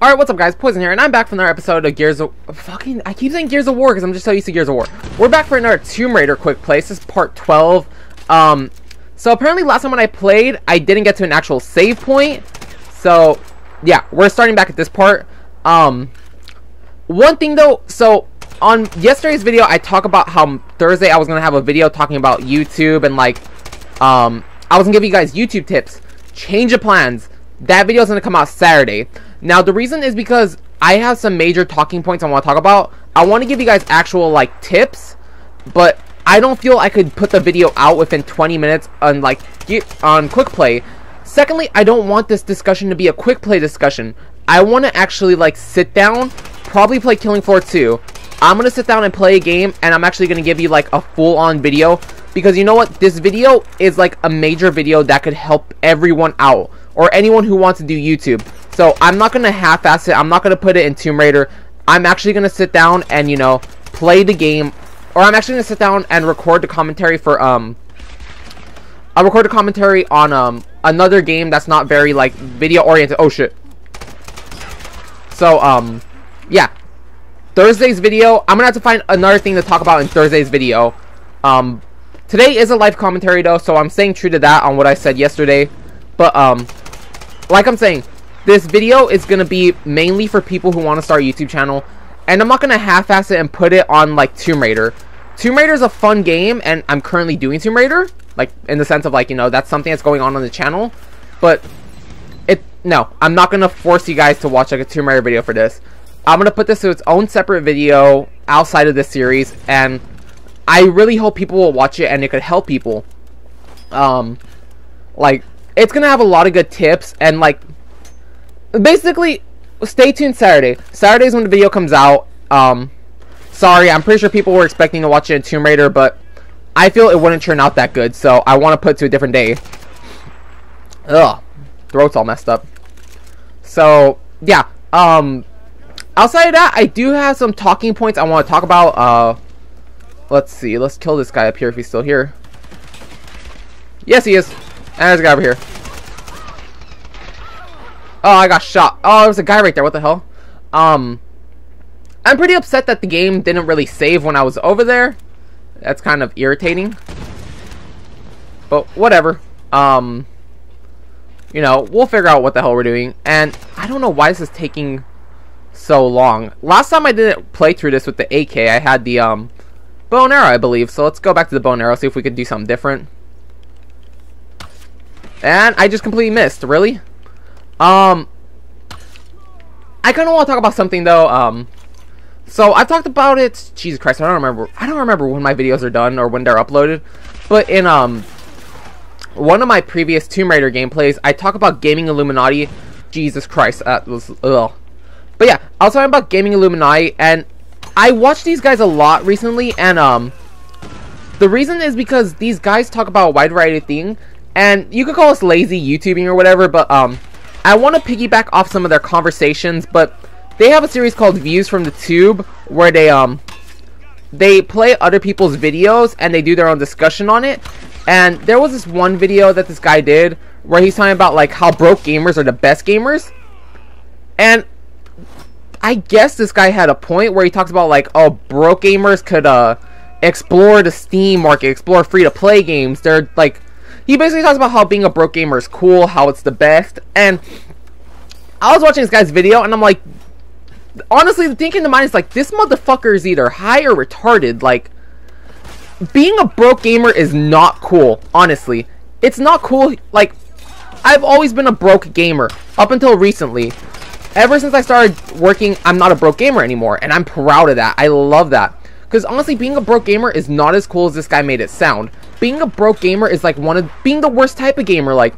Alright, what's up guys? Poison here, and I'm back for another episode of Gears of... Fucking... I keep saying Gears of War because I'm just so used to Gears of War. We're back for another Tomb Raider quick play. This is part 12. Um, so apparently last time when I played, I didn't get to an actual save point. So, yeah, we're starting back at this part. Um, one thing though, so on yesterday's video, I talked about how Thursday I was going to have a video talking about YouTube and like, um, I was going to give you guys YouTube tips. Change of plans. That video is going to come out Saturday. Now, the reason is because I have some major talking points I want to talk about. I want to give you guys actual, like, tips, but I don't feel I could put the video out within 20 minutes on, like, get on quick play. Secondly, I don't want this discussion to be a quick play discussion. I want to actually, like, sit down, probably play Killing Floor 2. I'm going to sit down and play a game, and I'm actually going to give you, like, a full-on video. Because you know what? This video is, like, a major video that could help everyone out. Or anyone who wants to do YouTube. So I'm not going to half-ass it. I'm not going to put it in Tomb Raider. I'm actually going to sit down and, you know, play the game. Or I'm actually going to sit down and record the commentary for, um... I'll record a commentary on, um, another game that's not very, like, video-oriented. Oh, shit. So, um, yeah. Thursday's video, I'm going to have to find another thing to talk about in Thursday's video. Um, today is a live commentary, though, so I'm staying true to that on what I said yesterday. But, um, like I'm saying, this video is going to be mainly for people who want to start a YouTube channel. And I'm not going to half-ass it and put it on, like, Tomb Raider. Tomb Raider is a fun game, and I'm currently doing Tomb Raider. Like, in the sense of, like, you know, that's something that's going on on the channel. But, it, no, I'm not going to force you guys to watch, like, a Tomb Raider video for this. I'm going to put this to its own separate video outside of this series. And I really hope people will watch it and it could help people. Um, like, it's going to have a lot of good tips and, like, basically, stay tuned Saturday. Saturday's when the video comes out. Um, sorry, I'm pretty sure people were expecting to watch it in Tomb Raider, but I feel it wouldn't turn out that good, so I want to put to a different day. Ugh, throat's all messed up. So, yeah, um, outside of that, I do have some talking points I want to talk about. Uh, let's see, let's kill this guy up here if he's still here. Yes, he is. And there's a guy over here. Oh, I got shot. Oh, there was a guy right there. What the hell? Um, I'm pretty upset that the game didn't really save when I was over there. That's kind of irritating. But whatever. Um, you know, we'll figure out what the hell we're doing. And I don't know why this is taking so long. Last time I didn't play through this with the AK, I had the um, bow and arrow, I believe. So let's go back to the bow and arrow, see if we could do something different. And I just completely missed. Really? Um, I kind of want to talk about something though. Um, so I've talked about it. Jesus Christ, I don't remember. I don't remember when my videos are done or when they're uploaded. But in um, one of my previous Tomb Raider gameplays, I talk about Gaming Illuminati. Jesus Christ, that was ugh. But yeah, I was talking about Gaming Illuminati, and I watched these guys a lot recently, and um, the reason is because these guys talk about a wide variety of things, and you could call us lazy YouTubing or whatever, but um, I want to piggyback off some of their conversations, but they have a series called Views from the Tube where they um they play other people's videos and they do their own discussion on it. And there was this one video that this guy did where he's talking about like how broke gamers are the best gamers. And I guess this guy had a point where he talks about like oh broke gamers could uh explore the Steam market, explore free to play games. They're like he basically talks about how being a broke gamer is cool, how it's the best, and I was watching this guy's video, and I'm like, honestly, the thinking in mind is like, this motherfucker is either high or retarded. Like, being a broke gamer is not cool, honestly. It's not cool. Like, I've always been a broke gamer up until recently. Ever since I started working, I'm not a broke gamer anymore, and I'm proud of that. I love that. Because honestly, being a broke gamer is not as cool as this guy made it sound being a broke gamer is like one of being the worst type of gamer like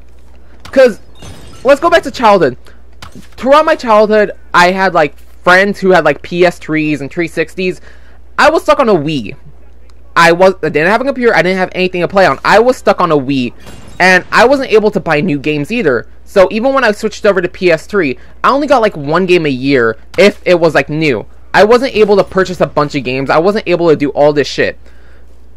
because let's go back to childhood. Throughout my childhood i had like friends who had like ps3s and 360s i was stuck on a wii. I was i didn't have a computer i didn't have anything to play on. I was stuck on a wii and i wasn't able to buy new games either. So even when i switched over to ps3 i only got like one game a year if it was like new. I wasn't able to purchase a bunch of games. I wasn't able to do all this shit.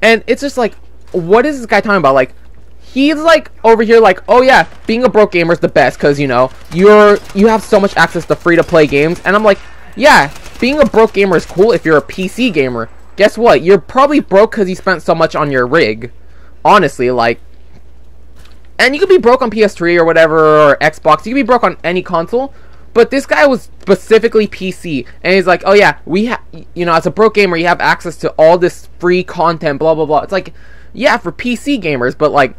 And it's just like what is this guy talking about? Like, he's like over here like, oh yeah, being a broke gamer is the best because you know you're you have so much access to free to play games, and I'm like, yeah, being a broke gamer is cool if you're a PC gamer. Guess what? You're probably broke because you spent so much on your rig. Honestly, like, and you could be broke on PS3 or whatever or Xbox. You could be broke on any console. But this guy was specifically PC, and he's like, "Oh yeah, we have, you know, as a broke gamer, you have access to all this free content, blah blah blah." It's like, yeah, for PC gamers, but like,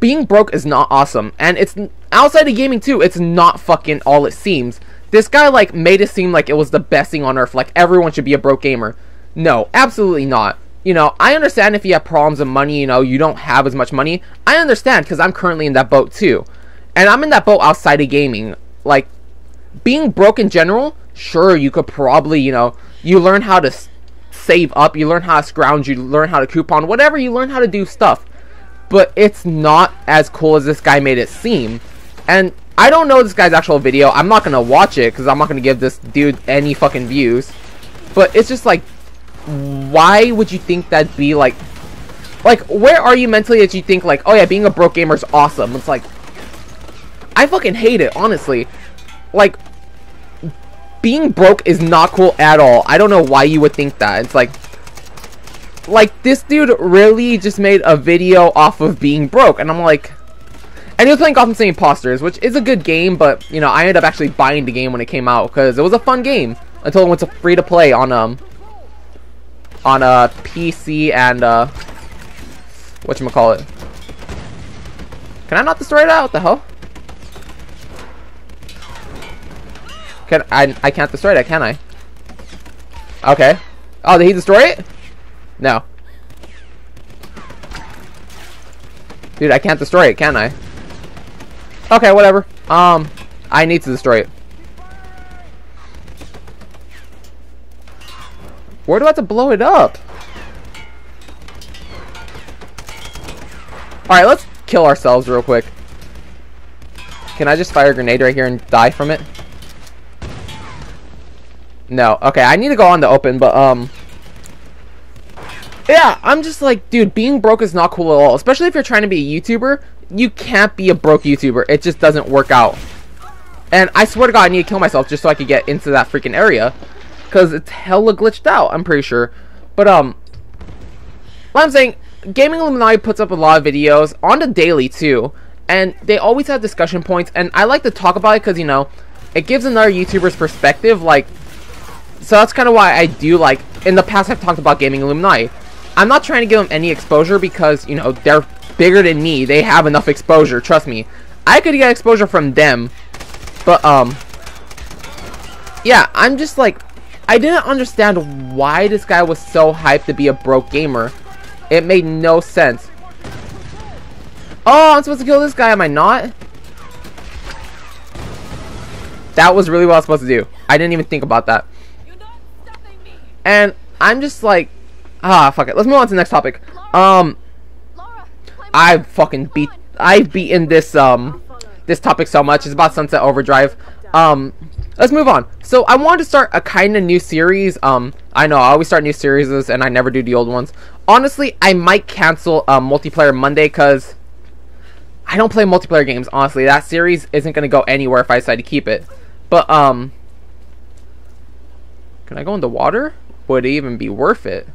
being broke is not awesome, and it's outside of gaming too. It's not fucking all it seems. This guy like made it seem like it was the best thing on earth. Like everyone should be a broke gamer. No, absolutely not. You know, I understand if you have problems with money. You know, you don't have as much money. I understand because I'm currently in that boat too, and I'm in that boat outside of gaming. Like being broke in general, sure, you could probably, you know, you learn how to save up, you learn how to scrounge, you learn how to coupon, whatever, you learn how to do stuff. But it's not as cool as this guy made it seem. And I don't know this guy's actual video. I'm not to watch it because I'm not to give this dude any fucking views. But it's just like, why would you think that'd be like, like, where are you mentally that you think like, oh yeah, being a broke gamer is awesome? It's like, I fucking hate it, honestly like being broke is not cool at all. I don't know why you would think that. It's like like this dude really just made a video off of being broke and I'm like and he was playing Gotham City Impostors, which is a good game, but you know, I ended up actually buying the game when it came out because it was a fun game until it went to free to play on um on a uh, PC and uh what you call it. Can I not destroy it out? What the hell? Can I? I can't destroy that, can I? Okay. Oh, did he destroy it? No. Dude, I can't destroy it, can I? Okay, whatever. Um, I need to destroy it. Where do I have to blow it up? Alright, let's kill ourselves real quick. Can I just fire a grenade right here and die from it? No. Okay, I need to go on the open, but, um... Yeah, I'm just like, dude, being broke is not cool at all. Especially if you're trying to be a YouTuber. You can't be a broke YouTuber. It just doesn't work out. And I swear to God, I need to kill myself just so I could get into that freaking area. Because it's hella glitched out, I'm pretty sure. But, um... What I'm saying, Gaming Illuminati puts up a lot of videos, on the daily, too. And they always have discussion points, and I like to talk about it because, you know, it gives another YouTuber's perspective, like, so that's kind of why I do like, in the past I've talked about Gaming Illuminati. I'm not trying to give them any exposure because, you know, they're bigger than me. They have enough exposure, trust me. I could get exposure from them, but, um, yeah, I'm just like, I didn't understand why this guy was so hyped to be a broke gamer. It made no sense. Oh, I'm supposed to kill this guy, am I not? That was really what I was supposed to do. I didn't even think about that. And I'm just like, ah, fuck it. Let's move on to the next topic. Um, I've fucking beat, I've beaten this, um, this topic so much. It's about Sunset Overdrive. Um, let's move on. So I wanted to start a kind of new series. Um, I know I always start new series and I never do the old ones. Honestly, I might cancel um, multiplayer Monday because I don't play multiplayer games. Honestly, that series isn't gonna go anywhere if I decide to keep it. But um, can I go in the water? Would it even be worth it?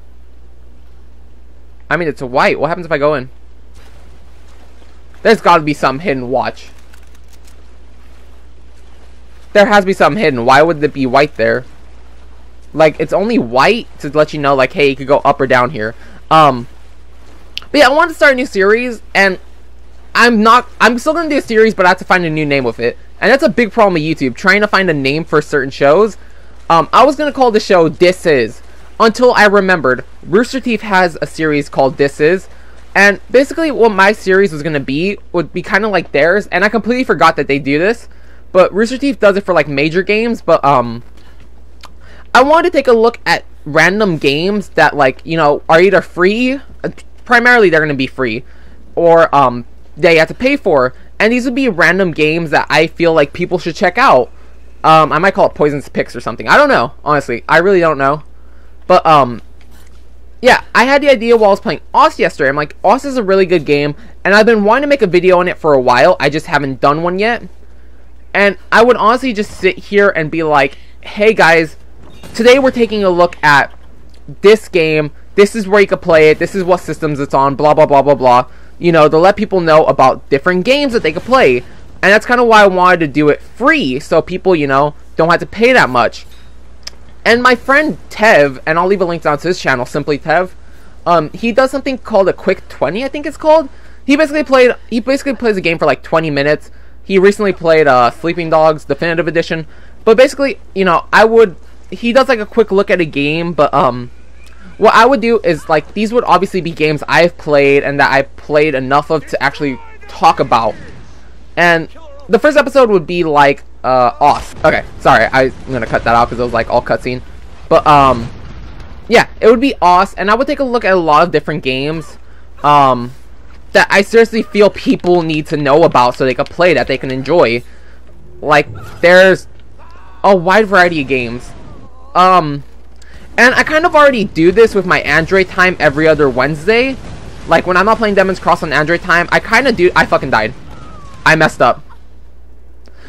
I mean, it's white. What happens if I go in? There's got to be some hidden watch. There has to be some hidden. Why would it be white there? Like, it's only white to let you know, like, hey, you could go up or down here. Um, but yeah, I want to start a new series, and I'm not, I'm still going to do a series, but I have to find a new name with it. And that's a big problem with YouTube, trying to find a name for certain shows. Um, I was going to call the show This Is, until I remembered Rooster Teeth has a series called This Is, and basically what my series was gonna be would be kind of like theirs, and I completely forgot that they do this. But Rooster Teeth does it for like major games, but um, I wanted to take a look at random games that like you know are either free, uh, primarily they're gonna be free, or um they have to pay for, and these would be random games that I feel like people should check out. Um, I might call it Poison's Picks or something. I don't know, honestly. I really don't know. But um yeah, I had the idea while I was playing OS yesterday. I'm like, OS is a really good game, and I've been wanting to make a video on it for a while. I just haven't done one yet. And I would honestly just sit here and be like, hey guys, today we're taking a look at this game. This is where you can play it. This is what systems it's on, blah, blah, blah, blah, blah. You know, to let people know about different games that they could play. And that's kind of why I wanted to do it free, so people, you know, don't have to pay that much. And my friend Tev, and I'll leave a link down to his channel, Simply Tev. Um, he does something called a quick 20, I think it's called. He basically played, he basically plays a game for like 20 minutes. He recently played uh, Sleeping Dogs Definitive Edition. But basically, you know, I would, he does like a quick look at a game, but um, what I would do is like, these would obviously be games I've played and that I've played enough of to actually talk about. And the first episode would be like uh, off. Okay, sorry, I, am gonna cut that out because it was like all cutscene. But um, yeah, it would be awesome, and I would take a look at a lot of different games um, that I seriously feel people need to know about so they can play that they can enjoy. Like there's a wide variety of games. Um, and I kind of already do this with my Android time every other Wednesday. Like when I'm not playing Demon's Cross on Android time, I kind of do. I fucking died. I messed up.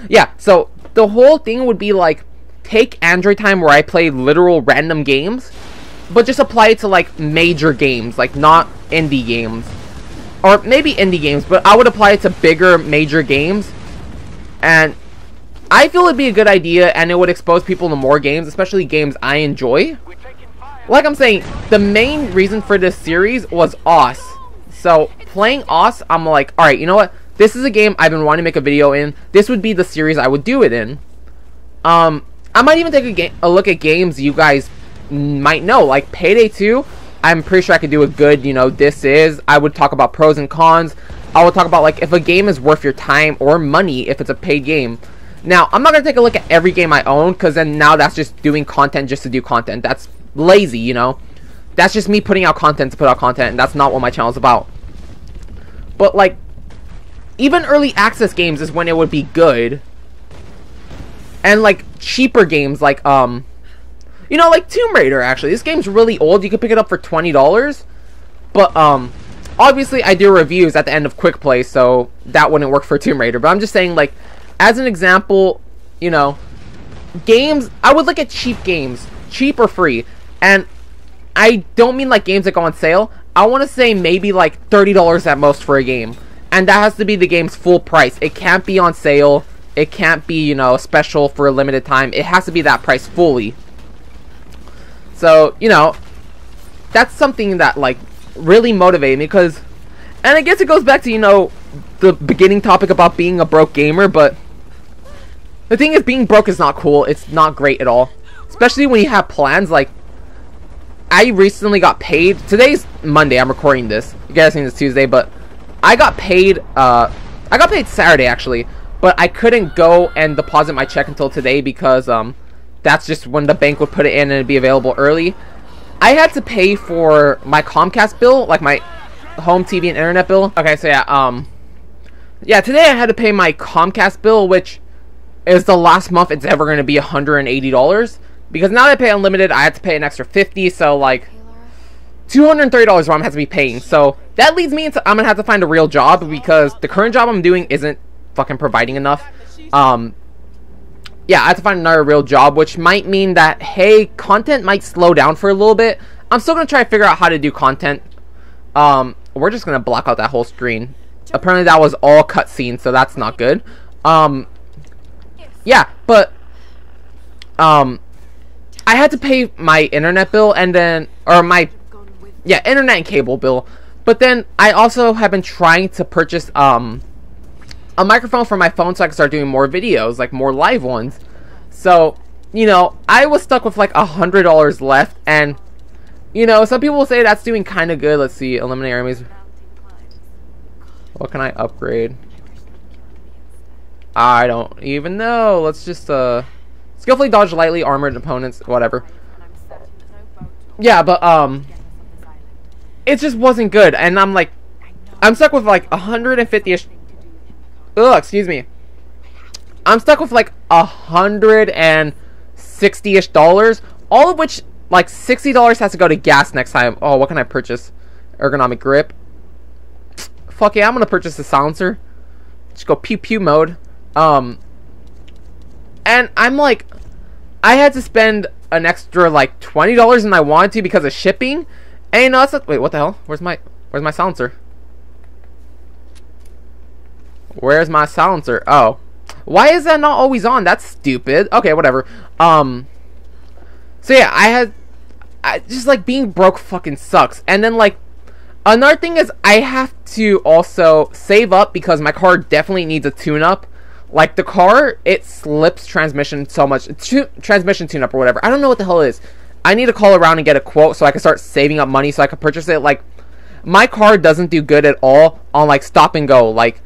Yeah, so the whole thing would be like take Android time where I play literal random games, but just apply it to like major games, like not indie games. Or maybe indie games, but I would apply it to bigger major games. And I feel it'd be a good idea and it would expose people to more games, especially games I enjoy. Like I'm saying, the main reason for this series was OS. So, playing OS, I'm like, alright, you know what? This is a game I've been wanting to make a video in. This would be the series I would do it in. Um, I might even take a, a look at games you guys might know, like Payday 2. I'm pretty sure I could do a good, you know, this is. I would talk about pros and cons. I would talk about, like, if a game is worth your time or money if it's a paid game. Now, I'm not going to take a look at every game I own, because then now that's just doing content just to do content. That's lazy, you know? That's just me putting out content to put out content, and that's not what my channel is about. But, like, even early access games is when it would be good. And like cheaper games like um you know like Tomb Raider actually. This game's really old. You could pick it up for $20. But um obviously I do reviews at the end of Quick Play, so that wouldn't work for Tomb Raider. But I'm just saying like as an example, you know, games I would look at cheap games, cheap or free. And I don't mean like games that go on sale. I want to say maybe like $30 at most for a game and that has to be the game's full price. It can't be on sale. It can't be, you know, special for a limited time. It has to be that price fully. So, you know, that's something that, like, really motivated me because, and I guess it goes back to, you know, the beginning topic about being a broke gamer, but the thing is, being broke is not cool. It's not great at all. Especially when you have plans, like, I recently got paid. Today's Monday, I'm recording this. You guys think it's Tuesday, but I got paid, uh, I got paid Saturday actually, but I couldn't go and deposit my check until today because, um, that's just when the bank would put it in and it'd be available early. I had to pay for my Comcast bill, like my home TV and internet bill. Okay, so yeah, um, yeah, today I had to pay my Comcast bill, which is the last month it's ever going to be $180. Because now that I pay unlimited, I have to pay an extra 50 so like, $230 what I'm going to be paying. So, that leads me into I'm gonna have to find a real job because the current job I'm doing isn't fucking providing enough. Um, yeah, I have to find another real job, which might mean that hey, content might slow down for a little bit. I'm still gonna try to figure out how to do content. Um, we're just gonna block out that whole screen. Apparently that was all cutscene, so that's not good. Um, yeah, but um, I had to pay my internet bill and then or my yeah internet and cable bill but then I also have been trying to purchase um a microphone for my phone so I can start doing more videos, like more live ones. So, you know, I was stuck with like a hundred dollars left and you know, some people say that's doing kind of good. Let's see, eliminate enemies. What can I upgrade? I don't even know. Let's just, uh, skillfully dodge lightly armored opponents, whatever. Yeah, but, um, it just wasn't good. And I'm like, I'm stuck with like 150ish. Ugh, excuse me. I'm stuck with like a hundred and sixty-ish dollars, all of which like $60 has to go to gas next time. Oh, what can I purchase? Ergonomic grip. Fuck yeah, I'm gonna purchase the silencer. Just go pew pew mode. Um, and I'm like, I had to spend an extra like twenty dollars than I wanted to because of shipping. You know, that's a, wait, what the hell? Where's my where's my silencer? Where's my silencer? Oh, why is that not always on? That's stupid. Okay, whatever. Um, so yeah, I had, I just like being broke fucking sucks. And then like another thing is I have to also save up because my car definitely needs a tune up. Like the car, it slips transmission so much. Transmission tune up or whatever. I don't know what the hell it is. I need to call around and get a quote so I can start saving up money so I can purchase it. Like my car doesn't do good at all on like stop and go. Like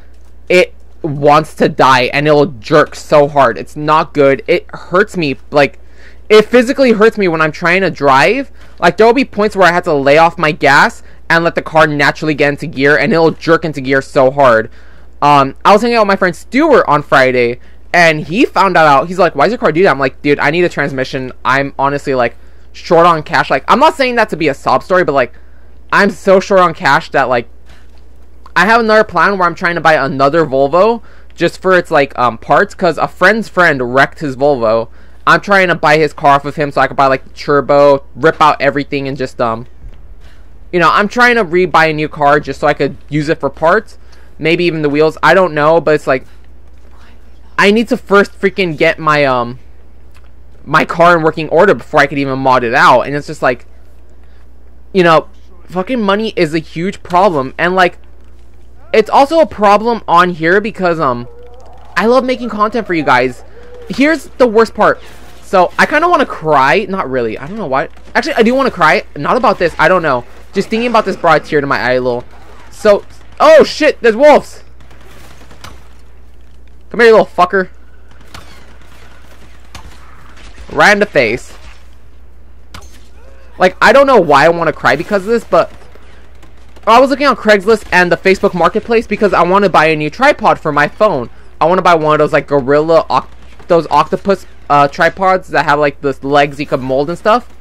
it wants to die and it'll jerk so hard. It's not good. It hurts me like it physically hurts me when I'm trying to drive. Like there will be points where I have to lay off my gas and let the car naturally get into gear and it'll jerk into gear so hard. Um, I was hanging out with my friend Stuart on Friday and he found out he's like, Why does your car do that? I'm like, dude, I need a transmission. I'm honestly like short on cash. Like I'm not saying that to be a sob story, but like I'm so short on cash that like I have another plan where I'm trying to buy another Volvo just for its like um, parts because a friend's friend wrecked his Volvo I'm trying to buy his car off of him so I can buy like the turbo, rip out everything, and just um, you know, I'm trying to re-buy a new car just so I could use it for parts, maybe even the wheels. I don't know, but it's like I need to first freaking get my um my car in working order before I could even mod it out, and it's just like, you know, fucking money is a huge problem, and like, it's also a problem on here because um, I love making content for you guys. Here's the worst part so I kind of want to cry. Not really. I don't know why. Actually, I do want to cry. Not about this. I don't know. Just thinking about this brought a tear to my eye a little. So, oh shit, there's wolves. Come here, you little fucker. Right in the face. Like, I don't know why I want to cry because of this, but I was looking on Craigslist and the Facebook Marketplace because I want to buy a new tripod for my phone. I want to buy one of those like Gorilla, those octopus uh, tripods that have like the legs you could mold and stuff.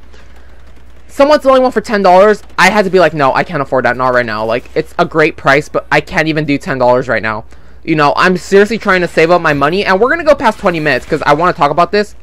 Someone's selling one for ten dollars. I had to be like, no, I can't afford that. Not right now. Like, it's a great price, but I can't even do ten dollars right now. You know, I'm seriously trying to save up my money, and we're gonna go past 20 minutes because I want to talk about this.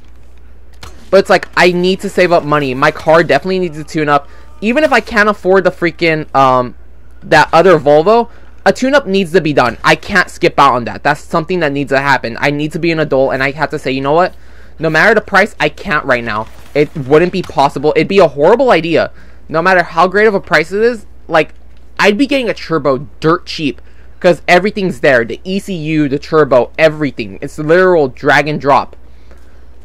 But it's like I need to save up money. My car definitely needs to tune up. Even if I can't afford the freaking um that other Volvo, a tune-up needs to be done. I can't skip out on that. That's something that needs to happen. I need to be an adult, and I have to say, you know what? No matter the price, I can't right now. It wouldn't be possible. It'd be a horrible idea. No matter how great of a price it is, like, I'd be getting a turbo dirt cheap. Because everything's there. The ECU, the turbo, everything. It's literal drag and drop.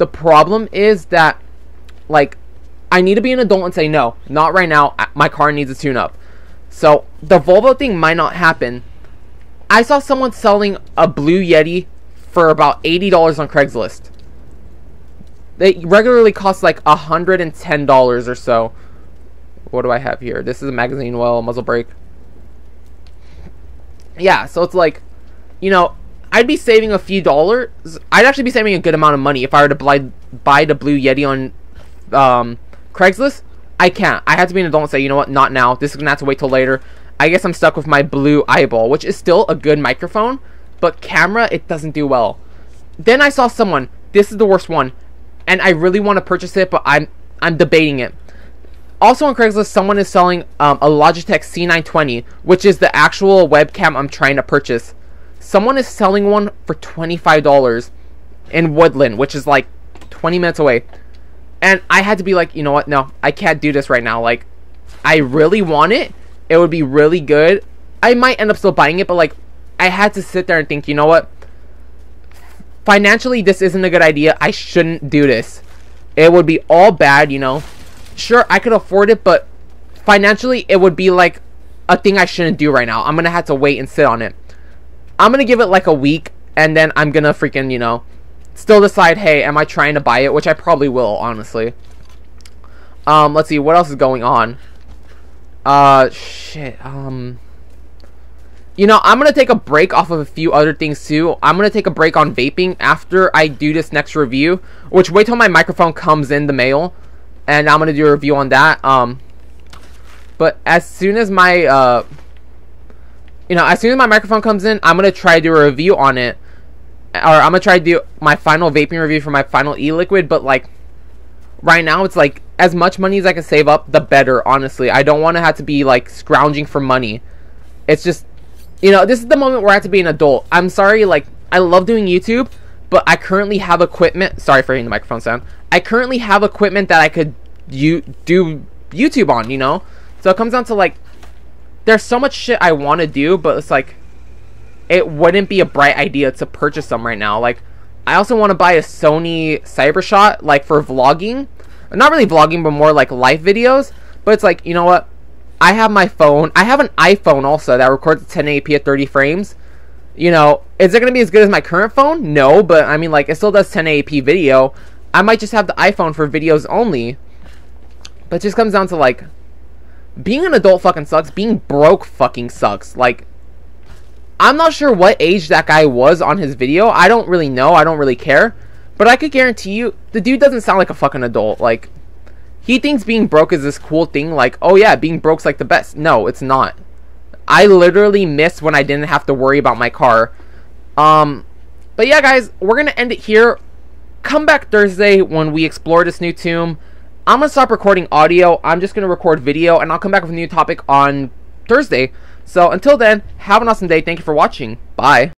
The problem is that, like, I need to be an adult and say, no, not right now. My car needs a tune up. So, the Volvo thing might not happen. I saw someone selling a Blue Yeti for about $80 on Craigslist. They regularly cost like a hundred and ten dollars or so. What do I have here? This is a magazine well, muzzle brake. Yeah, so it's like, you know, I'd be saving a few dollars. I'd actually be saving a good amount of money if I were to buy buy the Blue Yeti on um, Craigslist. I can't. I had to be an adult and say, you know what, not now. This is gonna have to wait till later. I guess I'm stuck with my Blue Eyeball, which is still a good microphone, but camera it doesn't do well. Then I saw someone. This is the worst one and I really want to purchase it, but I'm I'm debating it. Also on Craigslist, someone is selling um, a Logitech C920, which is the actual webcam I'm trying to purchase. Someone is selling one for $25 in Woodland, which is like 20 minutes away. And I had to be like, you know what? No, I can't do this right now. Like, I really want it. It would be really good. I might end up still buying it, but like, I had to sit there and think, you know what? financially this isn't a good idea. I shouldn't do this. It would be all bad, you know. Sure, I could afford it, but financially it would be like a thing I shouldn't do right now. I'm to have to wait and sit on it. I'm to give it like a week and then I'm to freaking, you know, still decide, "Hey, am I trying to buy it?" which I probably will, honestly. Um, let's see what else is going on. Uh shit. Um you know, I'm to take a break off of a few other things too. I'm to take a break on vaping after I do this next review, which wait till my microphone comes in the mail. and I'm gonna do a review on that. Um, but as soon as my uh, you know, as soon as my microphone comes in, I'm gonna try to do a review on it, or I'm gonna try to do my final vaping review for my final e-liquid. But like, right now, it's like as much money as I can save up, the better. Honestly, I don't want to have to be like scrounging for money. It's just, you know, this is the moment where I have to be an adult. I'm sorry, like I love doing YouTube, but I currently have equipment. Sorry for hitting the microphone sound. I currently have equipment that I could you do YouTube on. You know, so it comes down to like, there's so much shit I want to do, but it's like, it wouldn't be a bright idea to purchase them right now. Like, I also want to buy a Sony Cybershot, like for vlogging. Not really vlogging, but more like live videos. But it's like, you know what? I have my phone. I have an iPhone also that records 1080p at 30 frames. You know, is it going to be as good as my current phone? No, but I mean, like, it still does 1080p video. I might just have the iPhone for videos only. But it just comes down to, like, being an adult fucking sucks. Being broke fucking sucks. Like, I'm not sure what age that guy was on his video. I don't really know. I don't really care. But I could guarantee you, the dude doesn't sound like a fucking adult. Like, he thinks being broke is this cool thing. Like, oh yeah, being broke's like the best. No, it's not. I literally missed when I didn't have to worry about my car. Um, but yeah, guys, we're gonna end it here. Come back Thursday when we explore this new tomb. I'm gonna stop recording audio. I'm just gonna record video, and I'll come back with a new topic on Thursday. So until then, have an awesome day. Thank you for watching. Bye.